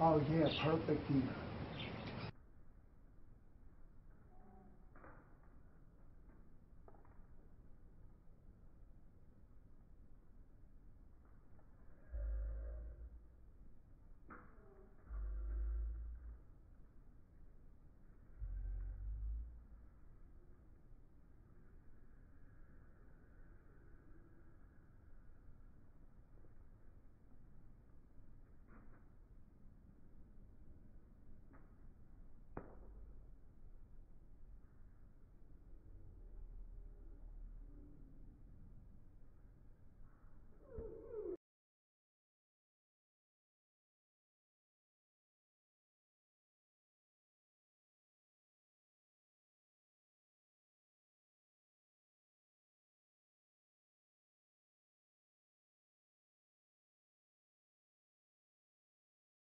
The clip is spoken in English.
Oh, yeah, perfect year.